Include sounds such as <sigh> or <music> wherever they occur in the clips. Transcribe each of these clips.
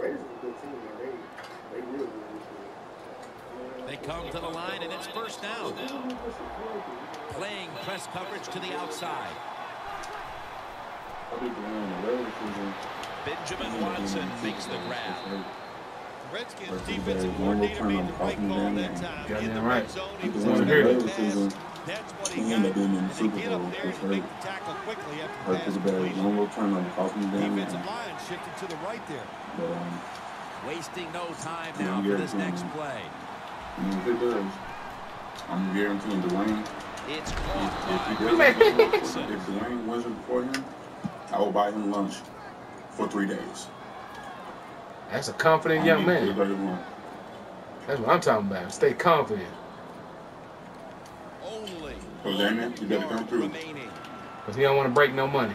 Raiders is a good team, man. They, they real good. They come to the line, and it's first down. Playing press coverage to the outside. Benjamin Watson makes the grab. Redskins defensive coordinator made the right call that time. Yeah, In the red right. zone, he was Wanna able hear to it. pass. That's what he He got. ended up in the Super Bowl, up there which and make hurt. the tackle quickly after the Hurt pass pretty bad. completion. One little turnover cost me down Defensive line shifted to the right there. But um, Wasting no time now for this next play. I mean, if it does, I'm guaranteeing Dwayne. It's If, if, he doesn't, if Dwayne wasn't for him, I will buy him lunch for three days. That's a confident young man. That's what I'm talking about. Stay confident. Only So, Damien, you better come through. Because he don't want to break no money.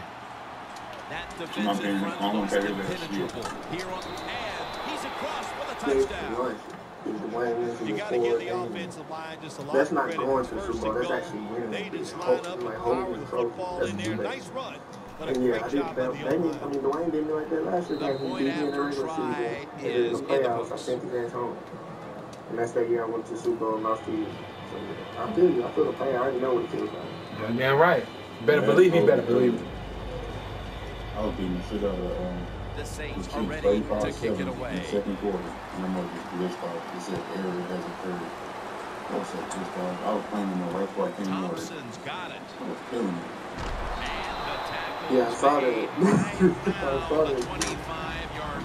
That my defensive front I'm gonna looks take it impenetrable. Here on and he's across with a touchdown. lunch. If Dwayne Winston You got to give the offensive line just a lot That's not going to the First Super Bowl. That's goal, actually winning. They It's just line up like and holding power the the football in there. Nice run, but a And yeah, I great did job that. by the They, I O-line. mean, Dwayne didn't do like that last year. The He point in the after regular try season. And in is in the playoffs, I books. sent his ass home. And that's that year I went to the Super Bowl and lost to you. So, yeah, I feel you. I feel the pain. I already know what it feels like. You're damn right. Better believe he better believe it. I was beating the shit out of um, The the Saints Chiefs are ready to kick it away. in the second quarter. And I'm gonna get pissed off. It said error has occurred. I was so pissed off. I was playing in the right before I came in. I was Thompson's got it. killing me. And the tackle Yeah, I is <laughs> saw that. I right saw that.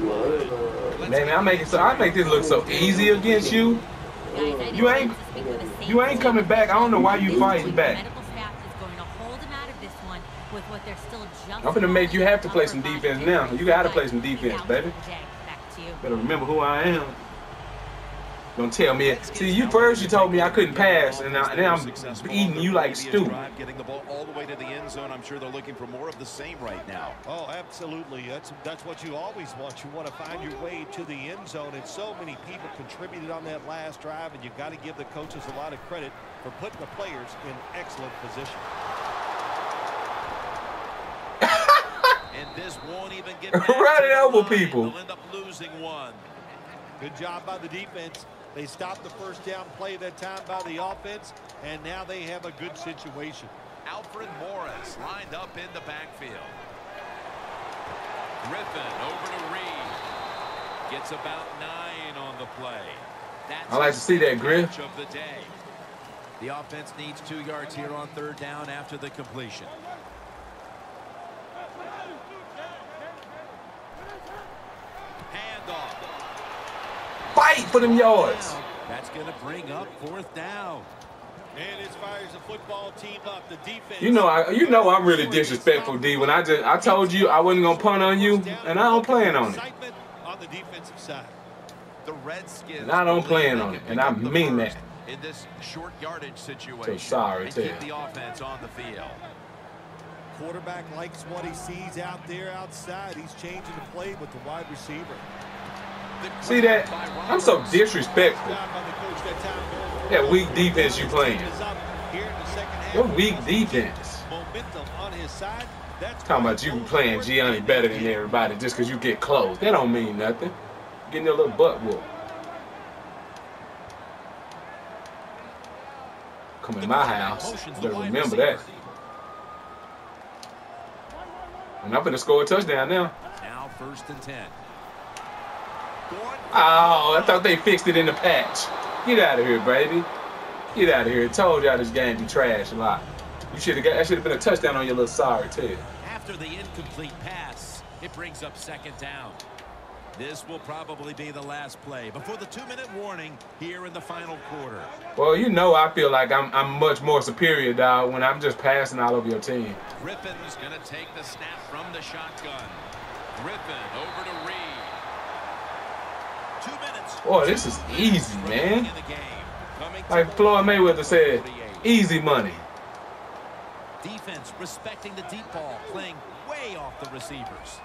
Man, I make it so I make this look so easy against you. You ain't you ain't coming back. I don't know why you fighting back. I'm gonna make you have to play some defense now. You gotta play some defense, baby. Better remember who I am. Don't tell me. See, you first you told me I couldn't pass, and now, now I'm eating you like stew. Getting the ball all the way to the end zone. I'm sure they're looking for more of the same right now. Oh, absolutely. That's that's what you always want. You want to find your way to the end zone, and so many people contributed on that last drive, and you've got to give the coaches a lot of credit for putting the players in excellent position. <laughs> And this won't even get Run back it over people. They'll end up losing one. Good job by the defense. They stopped the first down play that time by the offense, and now they have a good situation. Alfred Morris lined up in the backfield. Griffin over to Reed. Gets about nine on the play. That's I like to see that, Griff. of the day. The offense needs two yards here on third down after the completion. Fight for them yards. That's going to bring up fourth down. And as far as the football team up, the defense. You know, I you know I'm really disrespectful, D. When I just I told you I wasn't gonna punt on you, and I don't plan on it. On the defensive side. The Redskins. And I don't plan on it, and I mean that. In this short yardage situation. sorry and to keep the offense on the field. Quarterback likes what he sees out there outside. He's changing the play with the wide receiver. See that? I'm so disrespectful. That going weak defense you playing. Your weak defense. Talking about you playing Gianni better than everybody just because you get close. That don't mean nothing. Getting your little butt whooped. Come in my house. Better remember that. And I'm gonna score a touchdown now. Now first and ten. Oh, I thought they fixed it in the patch. Get out of here, baby. Get out of here. Told y'all this game be trash a lot. You should have got that should have been a touchdown on your little sorry tail. After the incomplete pass, it brings up second down. This will probably be the last play before the two-minute warning here in the final quarter. Well, you know I feel like I'm I'm much more superior, dog, when I'm just passing all over your team. Griffin's going to take the snap from the shotgun. Griffin over to Reed. Boy, this is easy, man. In the game. Coming to Like Floyd Mayweather said, easy money. Defense respecting the deep ball, playing way off the receivers.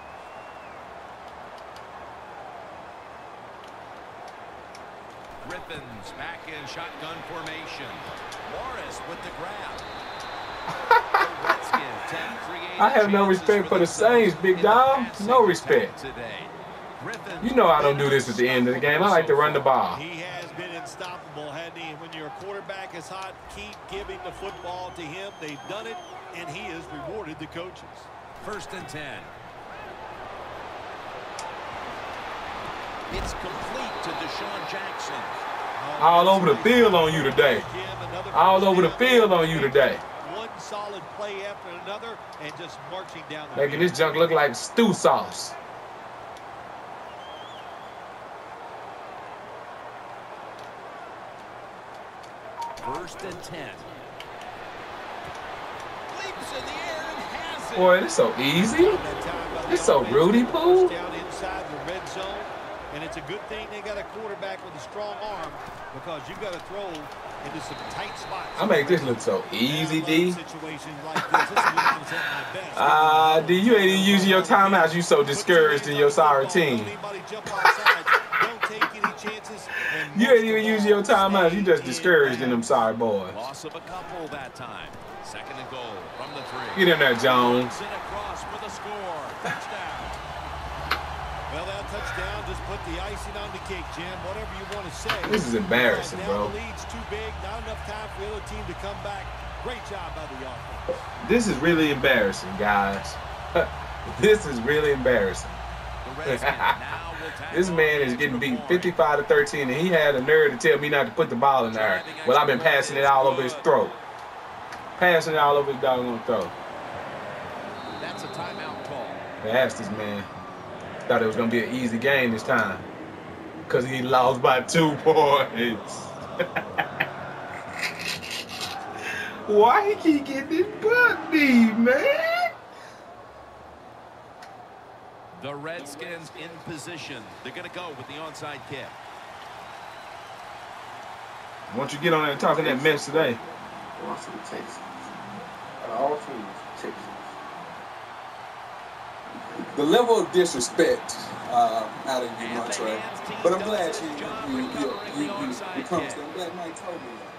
Griffin's back in shotgun formation. Morris with the grab. <laughs> The Redskins have created I have no respect for the Saints, big dog. No respect. Today. Griffin. You know I don't do this at the end of the game. I like to run the ball. He has been unstoppable, hadn't he? When your quarterback is hot, keep giving the football to him. They've done it, and he has rewarded the coaches. First and 10. It's complete to DeSean Jackson. All over the field on you today. All over the field on you today. One solid play after another, and just marching down the Making field. this junk look like stew sauce. First and 10. Leaps in the air and has it. Boy, this so easy. That time by the It's so offense. Rudy Poo. Down inside the red zone, and it's a good thing they got a quarterback with a strong arm because you've got to throw into some tight spots. I make this look so easy, D. Situations like this, this is when I was at my best. Ah, D, you ain't even using your timeouts. You so discouraged in your sorry team. Anybody jump outside, don't take any chances, and You ain't even using your timeouts. You just discouraged in them sorry boys. Loss of a couple that time. Second and goal from the three. Get in there, Jones. Runs across for the score. <laughs> Touchdown. Well, that touchdown just put the icing on the cake, Jim. Whatever you want to say. This is embarrassing, bro. The lead's too big. Not enough time for the other team to come back. Great job by the offense. This is really embarrassing, guys. <laughs> this is really embarrassing. <laughs> This man is getting beat 55 to 13, and he had a nerve to tell me not to put the ball in there. Well, I've been passing it all over his throat. Passing it all over his doggone throat. That's a timeout call. I asked this man. Thought it was gonna be an easy game this time. Cause he lost by two <laughs> points. <laughs> Why he keep getting this butt beat, man? The Redskins in position. They're going to go with the onside kick. Once you get on there and talking that mess today? Lost to the Texans. Out of all teams, Texans. the level of disrespect uh, out of you, Montre. But I'm glad you you you you, you, you promised that. I'm glad Mike told me that. Um,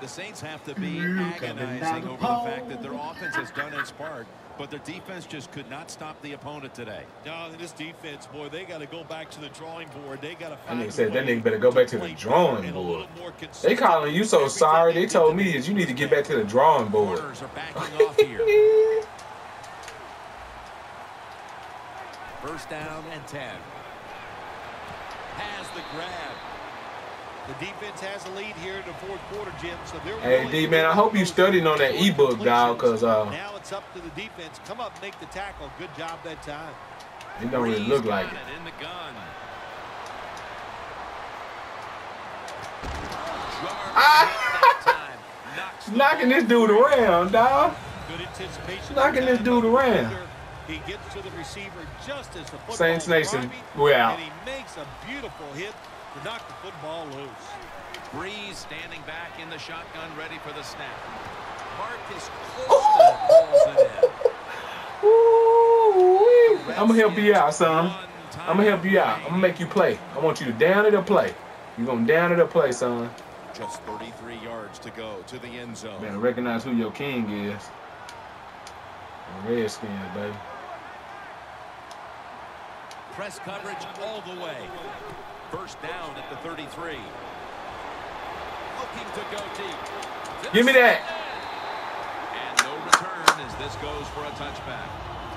The Saints have to be agonizing over the fact that their offense has done its part, but their defense just could not stop the opponent today. No, this defense, boy, they got to go back to the drawing board. They got to That find. nigga said a that way nigga better go back to the drawing board. They consistent. calling you so sorry. They told me be is you need to get back to the drawing board. Corners are backing <laughs> off here. <laughs> First down and 10. has the grab. The defense has a lead here in the fourth quarter, Jim. So they're Hey, willing D, man, I hope you those studied on that short ebook, dog, because uh, now it's up to the defense. Come up, make the tackle. Good job that time. It don't really Brees look like it. In the gun. Jarvis that time. Knocks <laughs> the Knocking this dude around, dog. Good anticipation. Knocking this dude around. He gets to the receiver just as the football Saints Nation, driving, we out. And he makes a beautiful hit to knock the football loose. Brees standing back in the shotgun, ready for the snap. Marques Colston pulls it in. I'm gonna help you out, son. I'm gonna help you out. I'm gonna make you play. I want you to down it or play. You're gonna down it or play, son. Just 33 yards to go to the end zone. Better recognize who your king is. Redskins, baby. Press coverage all the way. First down at the 33. Looking to go deep. Give me that. And no return as this goes for a touchback.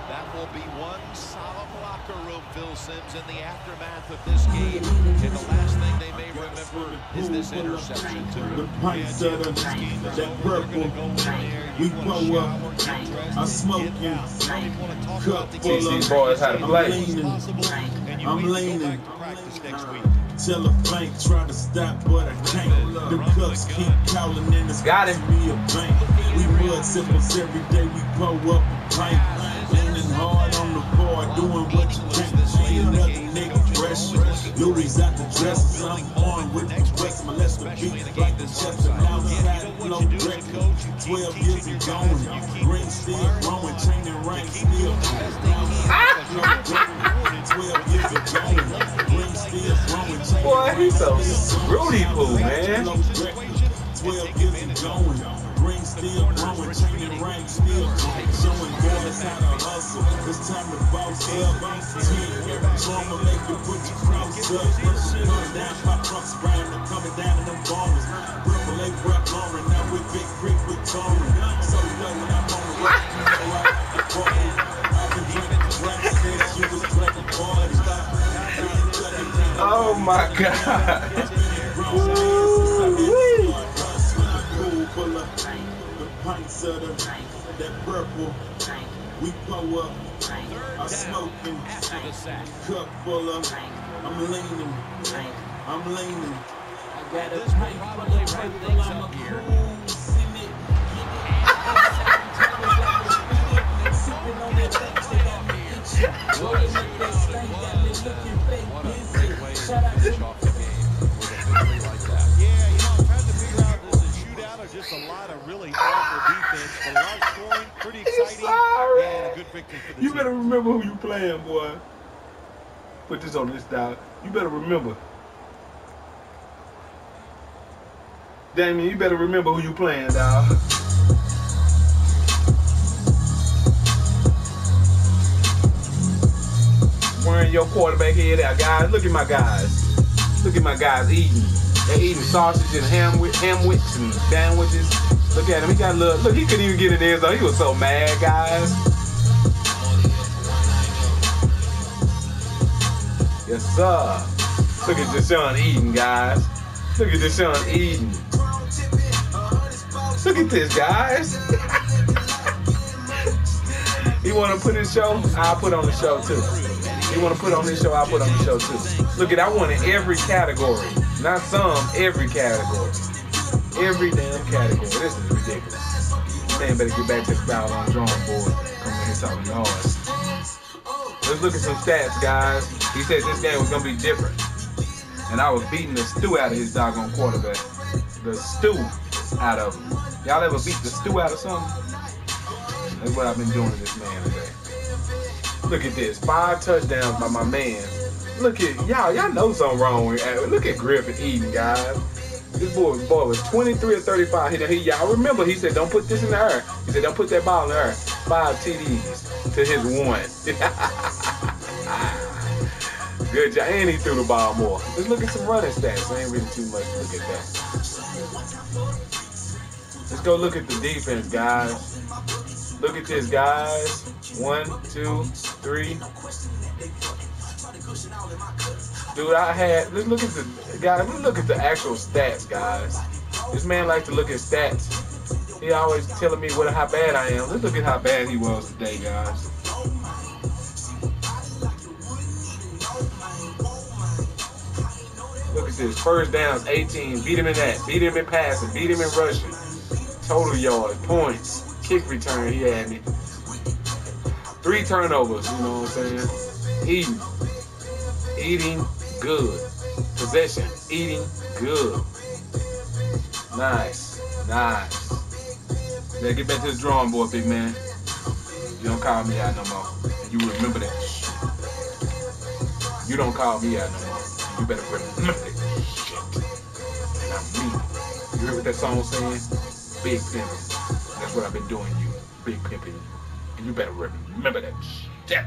That will be one solemn locker room, Phil Simms, in the aftermath of this game. And the last thing they may remember is this interception, The too. pints of the, that purple. We pull up. I smoke you. Cup Teach full these of. boys how to I'm play. leaning. And you I'm need to go leaning. Back to practice next week. Tell a bank try to stop, but I can't. The cups keep calling in the Got him. me a bank. We mud sippers every day. We pull up a pint. Leaning hard on the bar, doing what you can. Another nigga fresh. Louis out the dresses. I'm on with the rest. Molest the beat like the chest. And outside flow record. 12 years and going. Ring still growing. Chain and ring still growing. 12 years and going. Ring still growing. Chain Boy, and he's so ring still Poo, man. 12 years and going. Still growing, changing ranks, still showing boys how to hustle. It's time to boss up. Team trauma make you put your cross up. Coming down, trucks, Brian, I'm coming down in them. Purple Lake, Lauren, now with Big Creek with Torrin. So when I'm on the road, you know I the party. I've been drinking rap since you was playing party. Oh my God. Pints of the, that purple, we pull up. I'm smoking, After the sack. cup full of. I'm leaning, I'm leaning. This will probably wrap things up here. What a You better remember who you playing, boy. Put this on this dial. You better remember. Damien, you better remember who you playing, dog. Wearing your quarterback head out, guys. Look at my guys. Look at my guys eating. They're eating sausage and ham wi- ham wicks and sandwiches. Look at him. He got a little. Look, he couldn't even get in there, so he was so mad, guys. Yes, sir. Look at DeSean eating, guys. Look at DeSean eating. Look at this, guys. you want to put his show? I'll put on the show too. You want to put on this show? I'll put on the show too. Look at, I won in every category. Not some, every category. Every damn category. This is ridiculous. Man, better get back to the battle on drawing board. Come in here talking noise. Let's look at some stats, guys. He said this game was gonna be different. And I was beating the stew out of his doggone quarterback. The stew out of him. Y'all ever beat the stew out of something? That's what I've been doing to this man today. Look at this. Five touchdowns by my man. Look at y'all, y'all know something wrong with it. Look at Griffin eating, guys. This boy, boy was 23 or 35. He, he, y'all remember he said, don't put this in the air. He said, don't put that ball in the air. Five TDs to his one. Good job. And he threw the ball more. Let's look at some running stats. Ain't really too much. Look at that. Let's go look at the defense, guys. Look at this, guys. One, two, three. Dude, I had. Let's look at the guys. Let's look at the actual stats, guys. This man likes to look at stats. He always telling me what how bad I am. Let's look at how bad he was today, guys. Look at this. First downs, 18. Beat him in that. Beat him in passing. Beat him in rushing. Total yards, points, kick return. He had me. Three turnovers. You know what I'm saying? Eating, eating good. Possession, eating good. Nice, nice. Let's get back to the drawing board, big man. You don't call me out no more. You remember that. You don't call me out no more. You better remember that shit. And I mean it. You hear what that song saying? Big pimping. That's what I've been doing you. Big pimping. And you better remember that shit.